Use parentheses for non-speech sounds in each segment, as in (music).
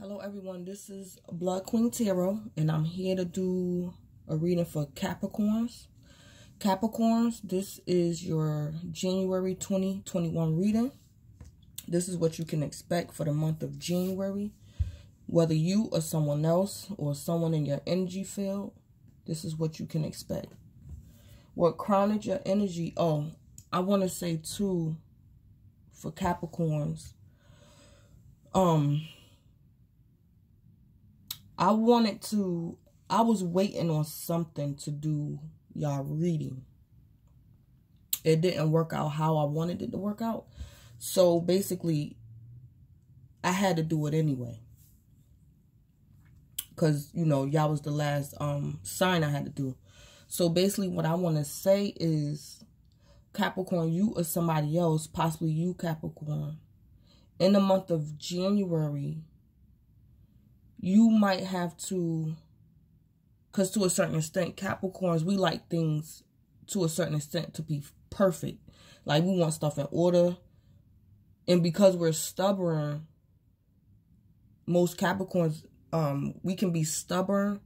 Hello everyone, this is Blood Queen Tarot and I'm here to do a reading for Capricorns. Capricorns, this is your January 2021 reading. This is what you can expect for the month of January. Whether you or someone else or someone in your energy field, this is what you can expect. What crowned your energy? Oh, I want to say too, for Capricorns, um, I wanted to, I was waiting on something to do y'all reading. It didn't work out how I wanted it to work out. So basically, I had to do it anyway. Because, you know, y'all was the last um sign I had to do. So basically what I want to say is, Capricorn, you or somebody else, possibly you, Capricorn, in the month of January, you might have to, because to a certain extent, Capricorns, we like things to a certain extent to be perfect. Like we want stuff in order. And because we're stubborn, most Capricorns, um, we can be stubborn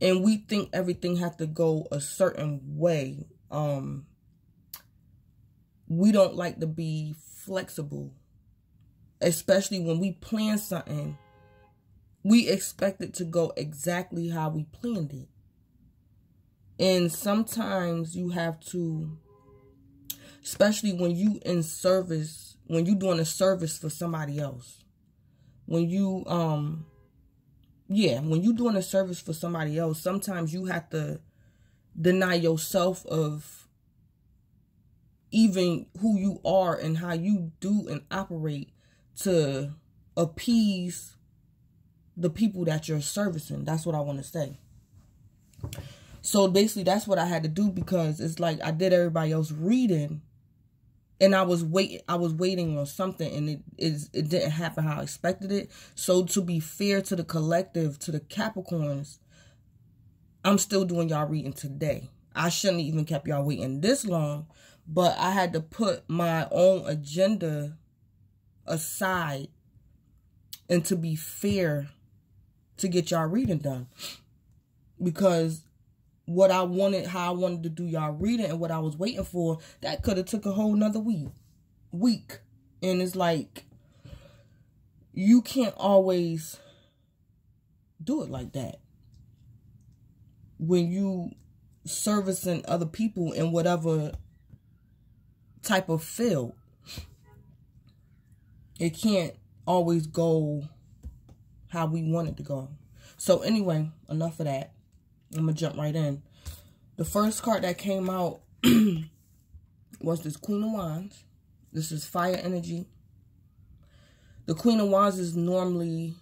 and we think everything has to go a certain way. Um, we don't like to be flexible, especially when we plan something we expect it to go exactly how we planned it. And sometimes you have to, especially when you in service, when you doing a service for somebody else, when you, um, yeah, when you doing a service for somebody else, sometimes you have to deny yourself of even who you are and how you do and operate to appease the people that you're servicing. That's what I want to say. So basically, that's what I had to do because it's like I did everybody else reading, and I was waiting. I was waiting on something, and it is it didn't happen how I expected it. So to be fair to the collective, to the Capricorns, I'm still doing y'all reading today. I shouldn't even kept y'all waiting this long, but I had to put my own agenda aside and to be fair to get y'all reading done. Because what I wanted, how I wanted to do y'all reading and what I was waiting for, that could have took a whole nother week. Week. And it's like, you can't always do it like that. When you servicing other people in whatever type of field, it can't always go how we want it to go. So anyway, enough of that. I'm going to jump right in. The first card that came out (clears throat) was this Queen of Wands. This is fire energy. The Queen of Wands is normally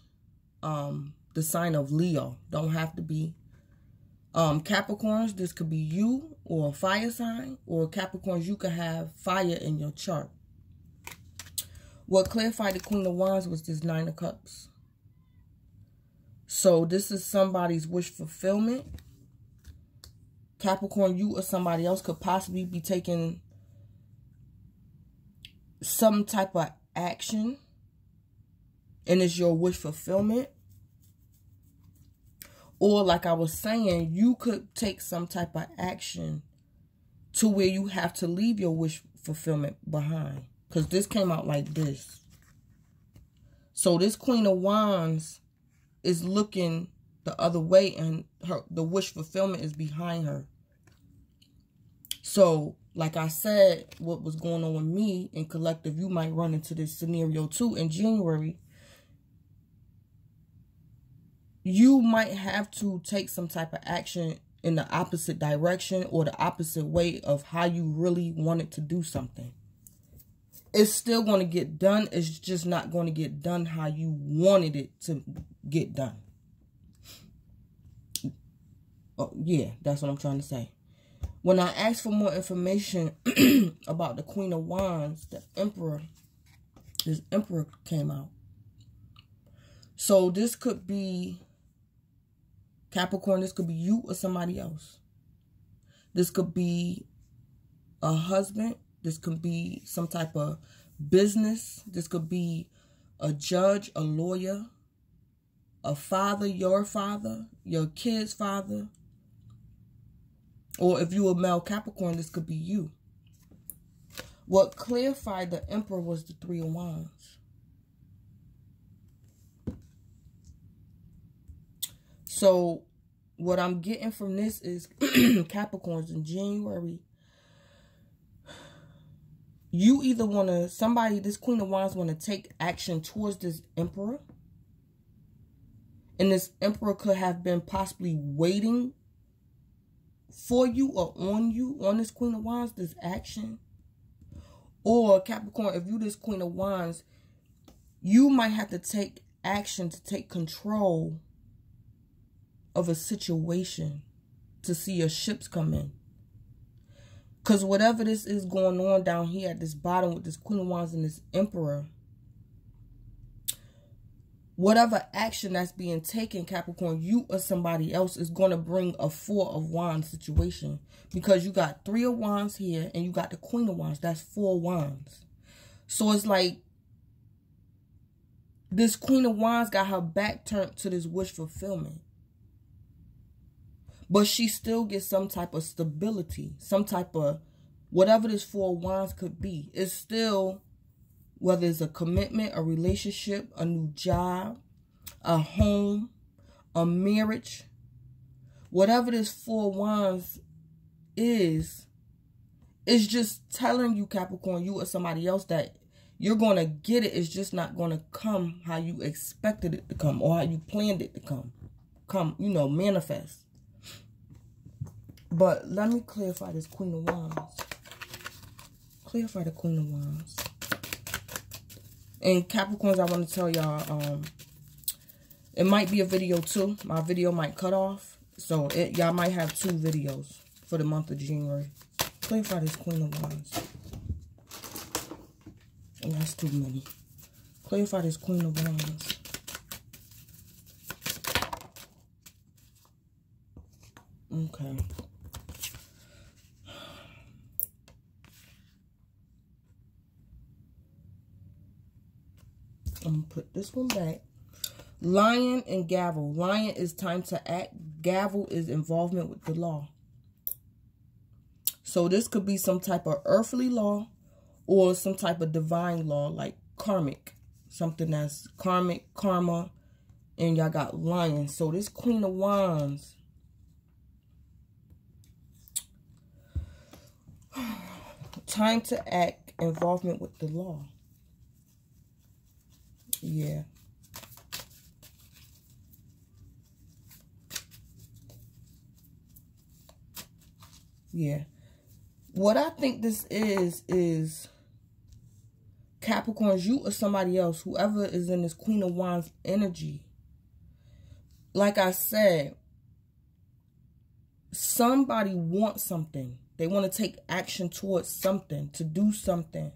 um, the sign of Leo. Don't have to be. Um, Capricorns, this could be you or a fire sign. Or Capricorns, you could have fire in your chart. What clarified the Queen of Wands was this Nine of Cups. So this is somebody's wish fulfillment. Capricorn, you or somebody else could possibly be taking some type of action. And it's your wish fulfillment. Or like I was saying, you could take some type of action to where you have to leave your wish fulfillment behind. Because this came out like this. So this Queen of Wands is looking the other way and her the wish fulfillment is behind her. So, like I said, what was going on with me and collective, you might run into this scenario too in January. You might have to take some type of action in the opposite direction or the opposite way of how you really wanted to do something. It's still going to get done. It's just not going to get done how you wanted it to get done. Oh, yeah, that's what I'm trying to say. When I asked for more information (clears throat) about the Queen of Wands, the Emperor, this Emperor came out. So this could be Capricorn, this could be you or somebody else. This could be a husband. This could be some type of business. This could be a judge, a lawyer, a father, your father, your kid's father, or if you a male Capricorn, this could be you. What clarified the Emperor was the Three of Wands. So, what I'm getting from this is (clears throat) Capricorns in January. You either want to, somebody, this Queen of Wands want to take action towards this Emperor. And this Emperor could have been possibly waiting for you or on you, on this Queen of Wands, this action. Or Capricorn, if you this Queen of Wands, you might have to take action to take control of a situation to see your ships come in. Because whatever this is going on down here at this bottom with this Queen of Wands and this Emperor, whatever action that's being taken, Capricorn, you or somebody else is going to bring a Four of Wands situation. Because you got Three of Wands here and you got the Queen of Wands. That's Four Wands. So it's like this Queen of Wands got her back turned to this wish fulfillment. But she still gets some type of stability, some type of whatever this Four Wands could be. It's still whether it's a commitment, a relationship, a new job, a home, a marriage, whatever this four wands is, it's just telling you, Capricorn, you or somebody else that you're going to get it. It's just not going to come how you expected it to come or how you planned it to come. Come, you know, manifest. But let me clarify this Queen of Wands. Clarify the Queen of Wands. And Capricorns, I want to tell y'all, um, it might be a video too. My video might cut off. So y'all might have two videos for the month of January. Clarify this Queen of Wands. And that's too many. Clarify this Queen of Wands. Okay. I'm going to put this one back. Lion and gavel. Lion is time to act. Gavel is involvement with the law. So this could be some type of earthly law or some type of divine law like karmic. Something that's karmic, karma, and y'all got lion. So this Queen of Wands. (sighs) Time to act, involvement with the law. Yeah. Yeah. What I think this is, is Capricorns, you or somebody else, whoever is in this Queen of Wands energy. Like I said, somebody wants something. They want to take action towards something, to do something.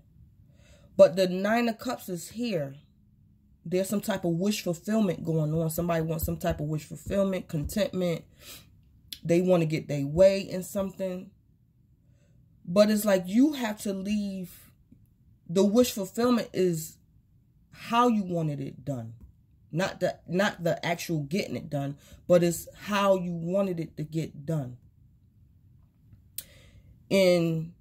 But the Nine of Cups is here there's some type of wish fulfillment going on. Somebody wants some type of wish fulfillment, contentment. They want to get their way in something. But it's like you have to leave. The wish fulfillment is how you wanted it done. Not the not the actual getting it done, but it's how you wanted it to get done. And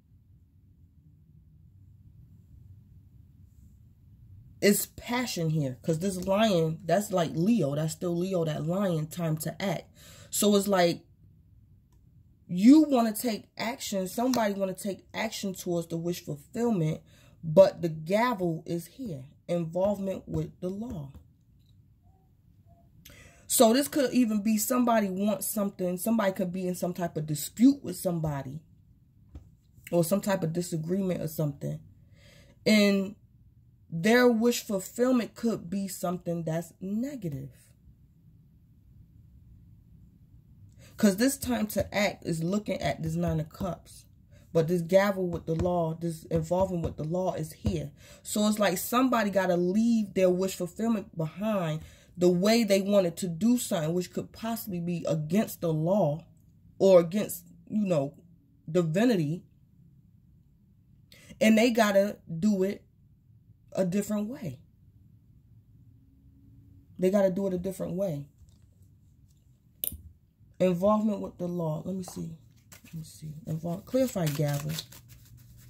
it's passion here because this lion that's like leo. That's still leo that lion time to act. So it's like you want to take action somebody want to take action towards the wish fulfillment but the gavel is here involvement with the law. So this could even be somebody wants something somebody could be in some type of dispute with somebody or some type of disagreement or something. And their wish fulfillment could be something that's negative. Because this time to act is looking at this Nine of Cups. But this gavel with the law, this involving with the law is here. So it's like somebody got to leave their wish fulfillment behind the way they wanted to do something, which could possibly be against the law or against, you know, divinity. And they got to do it a different way. They got to do it a different way. Involvement with the law. Let me see. Let me see. Involve, clarify gavel.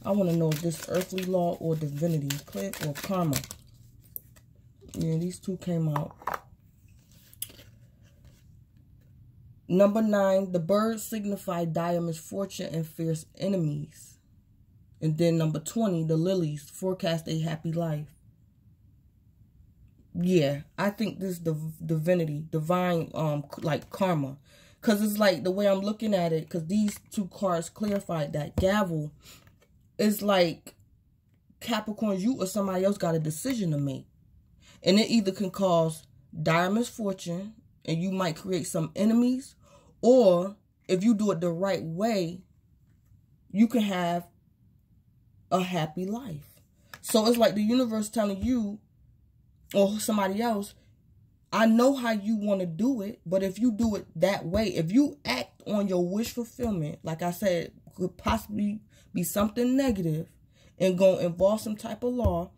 I want to know if this earthly law or divinity. Clear or karma. Yeah, these two came out. Number nine, the birds signify dire misfortune and fierce enemies. And then number 20, the lilies forecast a happy life. Yeah, I think this the divinity, divine, um, like karma. Because it's like the way I'm looking at it, because these two cards clarified that gavel is like Capricorn, you or somebody else got a decision to make. And it either can cause dire misfortune and you might create some enemies or if you do it the right way, you can have a happy life. So it's like the universe telling you or somebody else, I know how you want to do it, but if you do it that way, if you act on your wish fulfillment, like I said, could possibly be something negative and going to involve some type of law,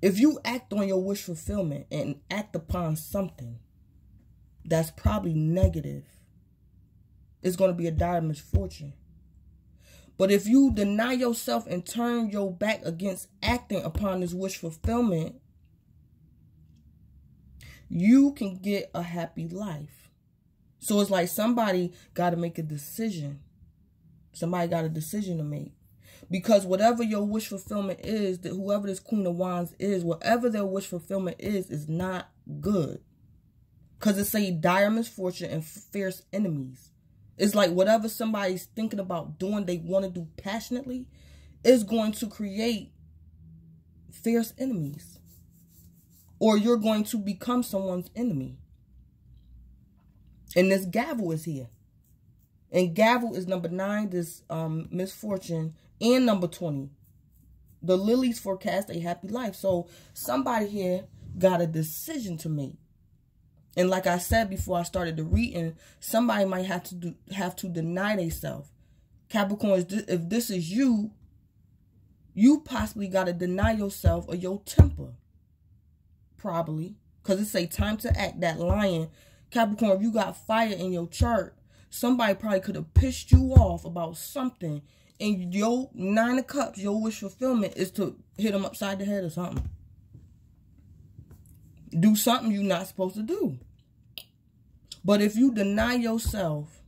if you act on your wish fulfillment and act upon something that's probably negative, it's going to be a dire misfortune. But if you deny yourself and turn your back against acting upon this wish fulfillment, you can get a happy life. So it's like somebody got to make a decision. Somebody got a decision to make. Because whatever your wish fulfillment is, that whoever this Queen of Wands is, whatever their wish fulfillment is, is not good. Because it's a dire misfortune and fierce enemies. It's like whatever somebody's thinking about doing, they want to do passionately, is going to create fierce enemies. Or you're going to become someone's enemy. And this gavel is here. And gavel is number nine, this um, misfortune and number 20. The lilies forecast a happy life. So somebody here got a decision to make. And like I said before I started the reading, somebody might have to do, have to deny themselves. Capricorn, if this is you, you possibly got to deny yourself or your temper. Probably. Because it's a time to act, that lion. Capricorn, if you got fire in your chart, somebody probably could have pissed you off about something and your nine of cups, your wish fulfillment is to hit them upside the head or something. Do something you're not supposed to do. But if you deny yourself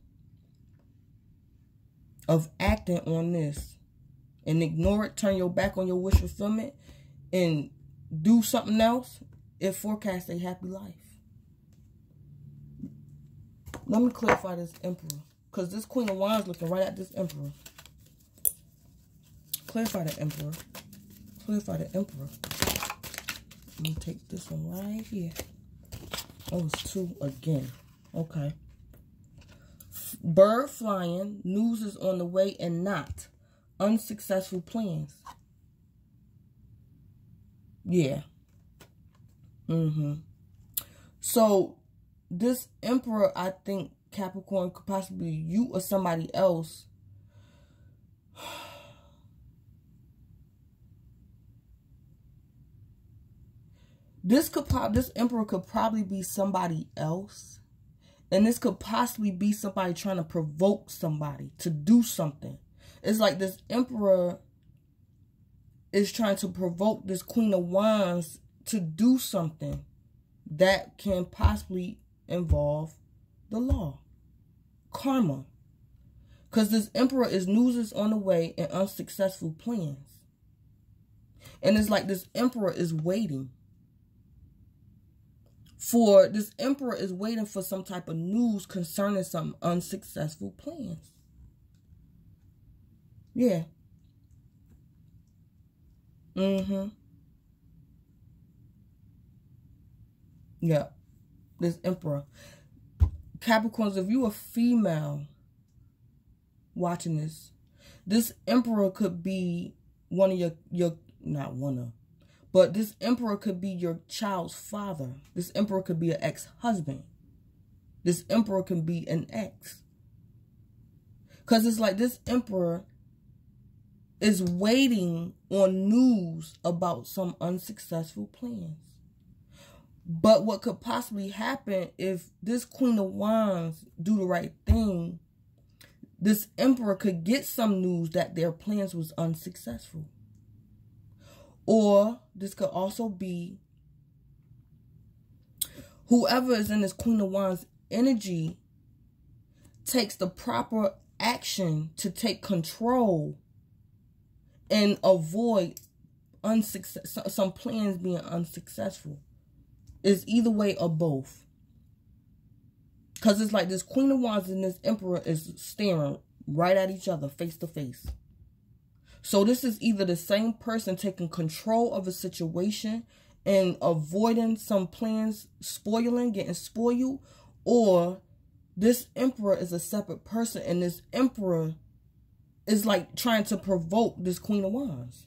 of acting on this and ignore it, turn your back on your wish fulfillment and do something else, it forecasts a happy life. Let me clarify this emperor. Because this Queen of Wands looking right at this emperor. Clarify the Emperor. Clarify the Emperor. Let me take this one right here. Oh, it's two again. Okay. Bird flying. News is on the way and not. Unsuccessful plans. Yeah. Mm-hmm. So, this Emperor, I think Capricorn could possibly be you or somebody else (sighs) This could probably this emperor could probably be somebody else. And this could possibly be somebody trying to provoke somebody to do something. It's like this emperor is trying to provoke this queen of wands to do something that can possibly involve the law. Karma. Because this emperor is is on the way and unsuccessful plans. And it's like this emperor is waiting for this emperor is waiting for some type of news concerning some unsuccessful plans. Yeah. Mm-hmm. Yeah. This emperor. Capricorns, if you a female watching this, this emperor could be one of your, your not one of, but this emperor could be your child's father. This emperor could be an ex-husband. This emperor can be an ex. Because it's like this emperor is waiting on news about some unsuccessful plans. But what could possibly happen if this Queen of Wands do the right thing, this Emperor could get some news that their plans was unsuccessful. Or this could also be whoever is in this Queen of Wands energy takes the proper action to take control and avoid unsuccess some plans being unsuccessful. It's either way or both. Because it's like this Queen of Wands and this Emperor is staring right at each other face to face. So this is either the same person taking control of a situation and avoiding some plans spoiling, getting spoiled, or this emperor is a separate person and this emperor is like trying to provoke this queen of wands.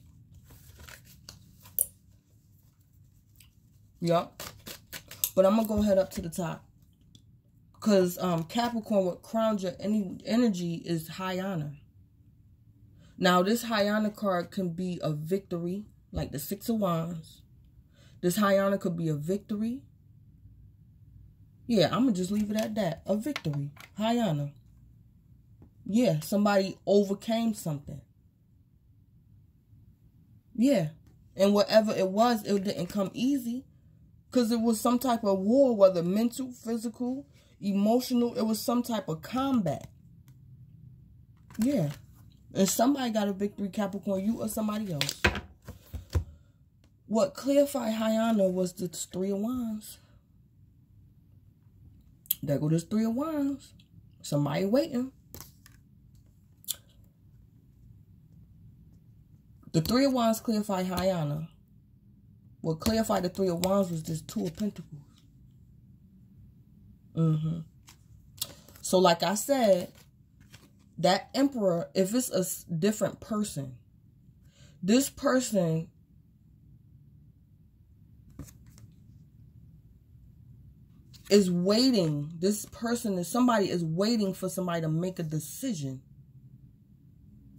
Yup. But I'm going to go ahead up to the top. Because um, Capricorn, what crowns your energy is high honor. Now, this honor card can be a victory, like the Six of Wands. This honor could be a victory. Yeah, I'm going to just leave it at that. A victory. Honor. Yeah, somebody overcame something. Yeah. And whatever it was, it didn't come easy. Because it was some type of war, whether mental, physical, emotional. It was some type of combat. Yeah. And somebody got a victory, Capricorn, you or somebody else. What clarified honor was the three of wands. There go this three of wands. Somebody waiting. The three of wands clarified honor. What clarified the three of wands was this two of pentacles. Mm-hmm. So like I said, that emperor, if it's a different person, this person is waiting. This person is somebody is waiting for somebody to make a decision.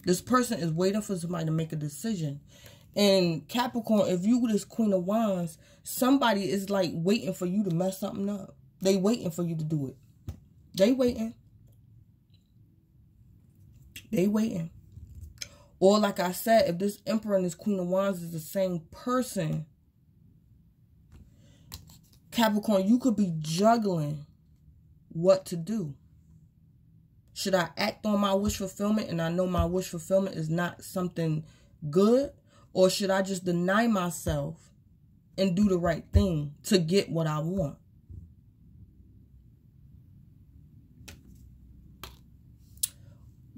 This person is waiting for somebody to make a decision. And Capricorn, if you this Queen of Wands, somebody is like waiting for you to mess something up. They waiting for you to do it. They waiting. They waiting. Or like I said, if this Emperor and this Queen of Wands is the same person, Capricorn, you could be juggling what to do. Should I act on my wish fulfillment and I know my wish fulfillment is not something good? Or should I just deny myself and do the right thing to get what I want?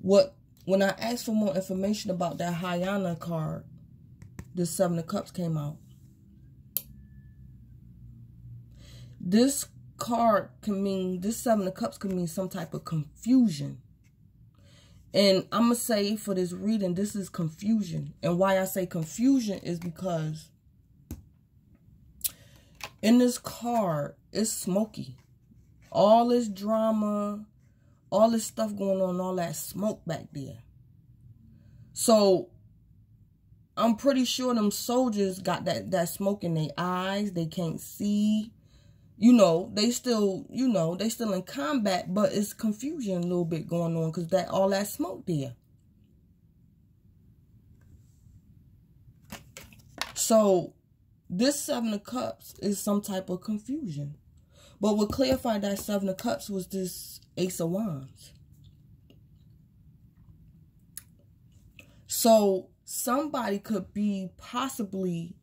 What when I asked for more information about that Honor card, the Seven of Cups came out. This card can mean, this Seven of Cups can mean some type of confusion. And I'm going to say for this reading, this is confusion. And why I say confusion is because in this card, it's smoky. All this drama, all this stuff going on, all that smoke back there. So I'm pretty sure them soldiers got that, that smoke in their eyes. They can't see you know, they still, you know, they still in combat, but it's confusion a little bit going on because that all that smoke there. So this Seven of Cups is some type of confusion. But what clarified that Seven of Cups was this Ace of Wands. So somebody could be possibly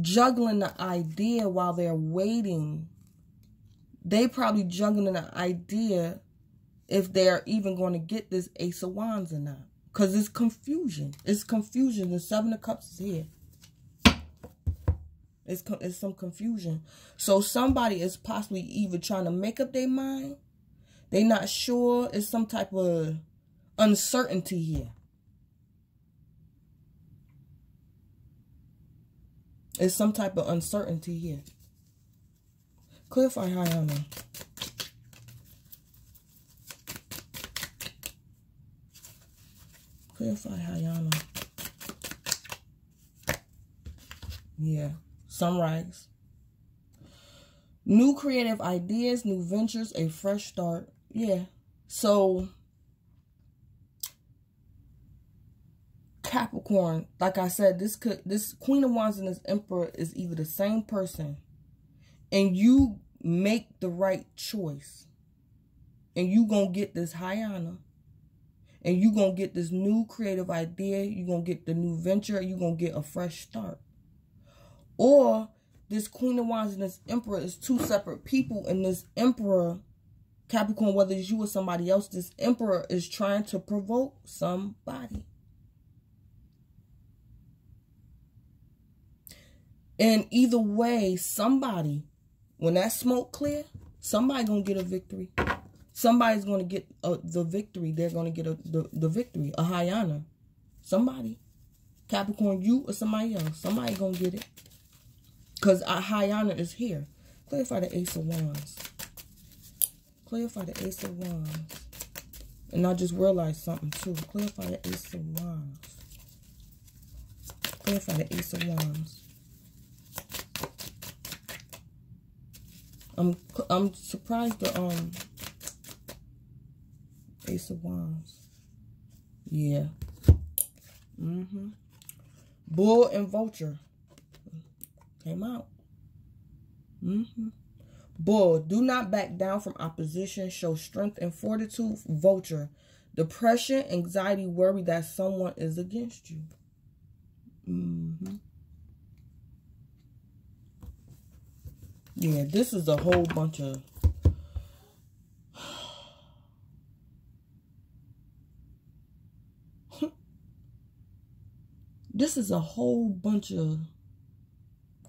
juggling the idea while they're waiting. They probably juggling the idea if they're even going to get this Ace of Wands or not. Because it's confusion. It's confusion. The Seven of Cups is here. It's, it's some confusion. So somebody is possibly either trying to make up their mind. They're not sure. It's some type of uncertainty here. It's some type of uncertainty here. Clarify how know. Clarify Hayana. Yeah. Sunrise. New creative ideas, new ventures, a fresh start. Yeah. So Capricorn, like I said, this could this Queen of Wands and this Emperor is either the same person and you make the right choice and you gonna get this high honor and you gonna get this new creative idea you gonna get the new venture you gonna get a fresh start or this queen of wands and this emperor is two separate people and this emperor capricorn whether it's you or somebody else this emperor is trying to provoke somebody and either way somebody when that smoke clear somebody gonna get a victory Somebody's going to get uh, the victory. They're going to get a, the, the victory, a high honor. Somebody. Capricorn, you or somebody else. Somebody going to get it. Because a high honor is here. Clarify the Ace of Wands. Clarify the Ace of Wands. And I just realized something too. Clarify the Ace of Wands. Clarify the Ace of Wands. I'm I'm surprised the um Ace of Wands. Yeah. Mm-hmm. Bull and Vulture. Came out. Mm-hmm. Bull, do not back down from opposition. Show strength and fortitude. Vulture, depression, anxiety, worry that someone is against you. Mm-hmm. Yeah, this is a whole bunch of (sighs) This is a whole bunch of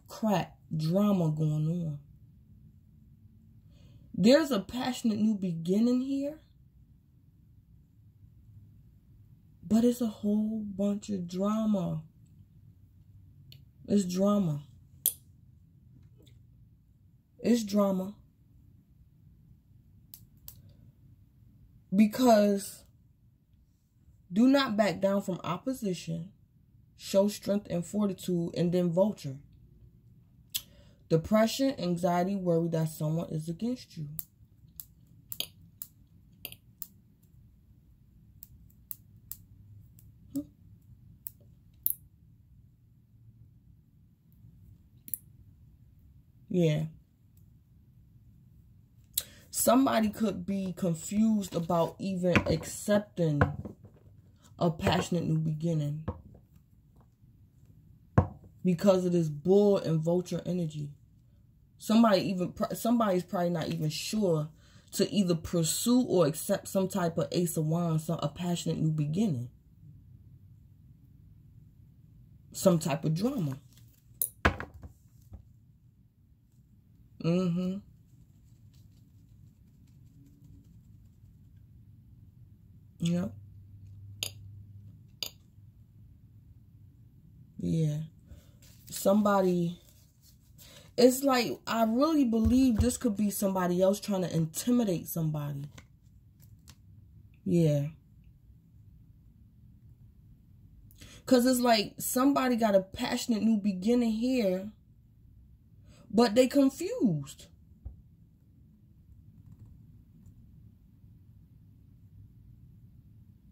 crap drama going on. There's a passionate new beginning here. But it's a whole bunch of drama. It's drama. It's drama. Because do not back down from opposition show strength and fortitude, and then vulture. Depression, anxiety, worry that someone is against you. Yeah. Somebody could be confused about even accepting a passionate new beginning because of this bull and vulture energy. Somebody even somebody's probably not even sure to either pursue or accept some type of ace of wands, some, a passionate new beginning. Some type of drama. Mm-hmm. Yep. Yeah somebody it's like I really believe this could be somebody else trying to intimidate somebody. Yeah. Cause it's like somebody got a passionate new beginning here, but they confused.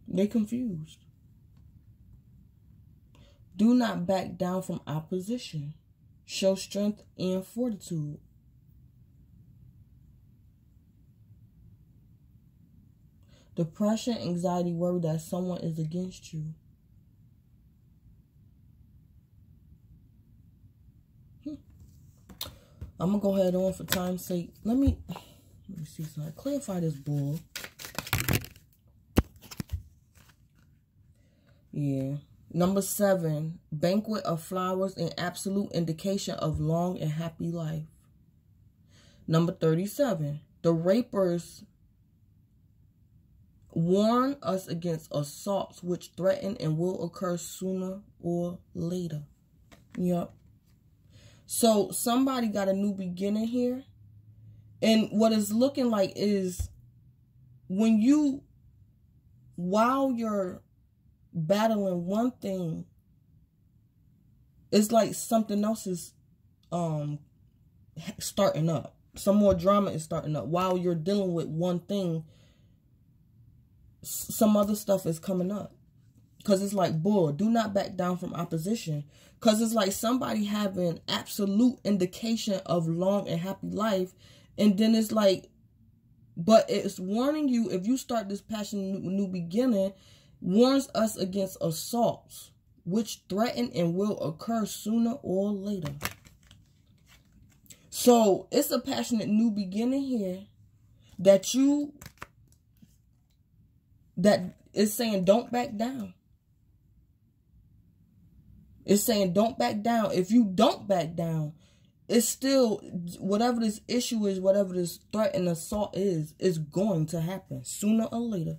They confused. Do not back down from opposition. Show strength and fortitude. Depression, anxiety, worry that someone is against you. Hmm. I'm gonna go ahead on for time's sake. Let me let me see something. Clarify this bull. Yeah. Number seven, banquet of flowers, an absolute indication of long and happy life. Number 37, the rapers warn us against assaults which threaten and will occur sooner or later. Yep. So somebody got a new beginning here. And what it's looking like is when you, while you're battling one thing, it's like something else is um starting up. Some more drama is starting up. While you're dealing with one thing, some other stuff is coming up. Because it's like, bull, do not back down from opposition. Because it's like somebody having absolute indication of long and happy life. And then it's like, but it's warning you if you start this passion new beginning, warns us against assaults, which threaten and will occur sooner or later. So it's a passionate new beginning here that you that is saying don't back down. It's saying don't back down. If you don't back down, it's still whatever this issue is, whatever this threat and assault is, is going to happen sooner or later.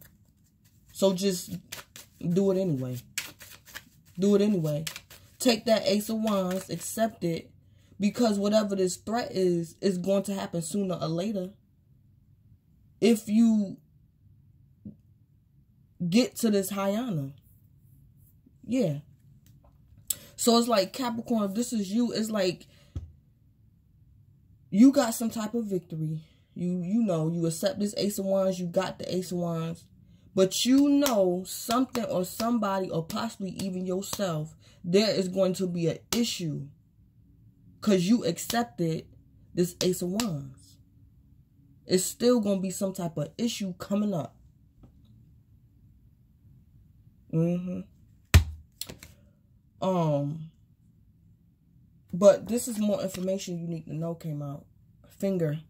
So just do it anyway. Do it anyway. Take that ace of wands, accept it, because whatever this threat is, is going to happen sooner or later. If you get to this high honor. Yeah. So it's like Capricorn, if this is you, it's like you got some type of victory. You you know, you accept this ace of wands, you got the ace of wands. But you know something or somebody or possibly even yourself, there is going to be an issue. Because you accepted this ace of wands. It's still going to be some type of issue coming up. Mm-hmm. Um, but this is more information you need to know came out. Finger.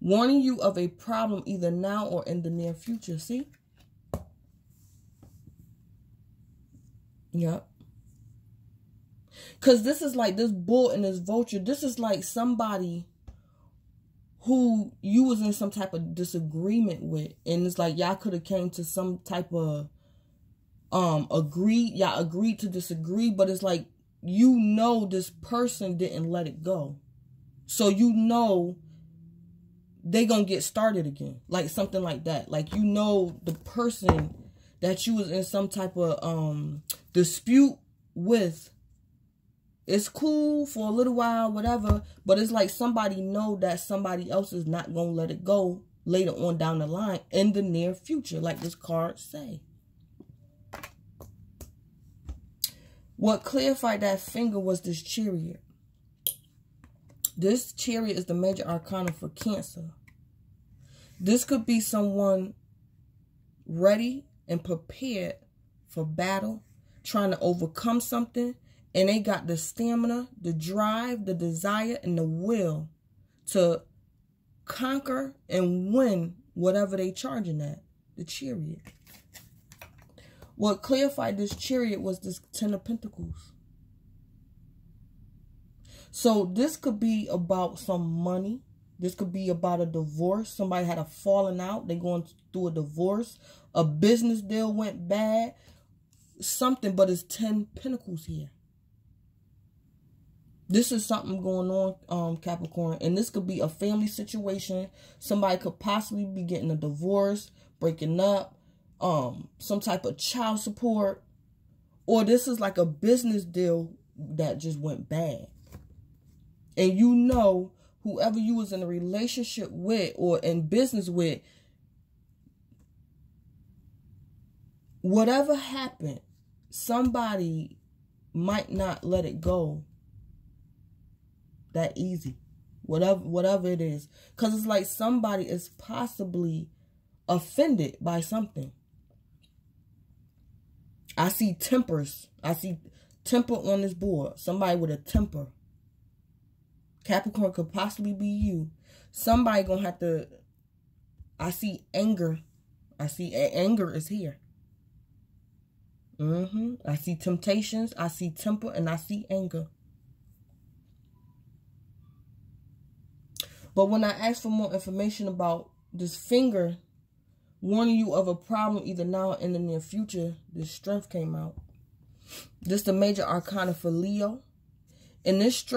Warning you of a problem either now or in the near future. See? Yep. Because this is like this bull and this vulture. This is like somebody who you was in some type of disagreement with. And it's like y'all could have came to some type of um agreed y'all agreed to disagree but it's like you know this person didn't let it go so you know they gonna get started again like something like that like you know the person that you was in some type of um dispute with it's cool for a little while whatever but it's like somebody know that somebody else is not gonna let it go later on down the line in the near future like this card say What clarified that finger was this chariot. This chariot is the major arcana for Cancer. This could be someone ready and prepared for battle, trying to overcome something, and they got the stamina, the drive, the desire, and the will to conquer and win whatever they charging at, the chariot. What clarified this chariot was this Ten of Pentacles. So this could be about some money. This could be about a divorce. Somebody had a falling out. They're going through a divorce. A business deal went bad. Something, but it's 10 pentacles here. This is something going on, um, Capricorn. And this could be a family situation. Somebody could possibly be getting a divorce, breaking up um some type of child support or this is like a business deal that just went bad and you know whoever you was in a relationship with or in business with whatever happened somebody might not let it go that easy whatever whatever it is because it's like somebody is possibly offended by something I see tempers. I see temper on this board. Somebody with a temper. Capricorn could possibly be you. Somebody gonna have to. I see anger. I see anger is here. Mm-hmm. I see temptations. I see temper, and I see anger. But when I ask for more information about this finger warning you of a problem either now or in the near future. This strength came out. This the major arcana for Leo. And this strength